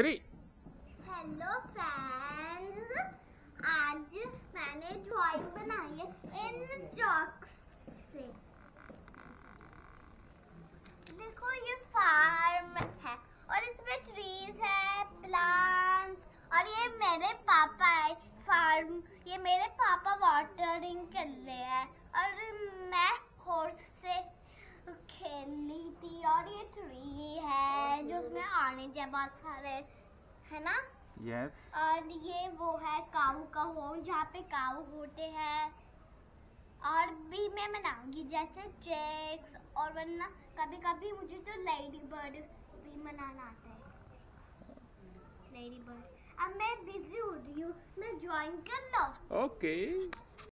Three hello friends आज मैंने drawing बनाई है इन चॉक्स से। देखो, ये फार्म है और इसमें ट्रीज है प्लांट्स और ये मेरे पापा है फार्म ये मेरे पापा वाटरिंग कर रहे हैं और मैं हॉर्स से खेली थी और ये ट्री है जो उसमें ऑरेंज है बहुत सारे है ना? यस और ये वो है काऊ का होम जहाँ पे काऊ होते हैं। और भी मैं बनाऊँगी जैसे चेक्स और वरना कभी कभी मुझे तो लेडी बर्ड भी मनाना आता है। लेडी बर्ड अब मैं बिज़ी हो रही हूँ मैं ज्वाइन कर लो। ओके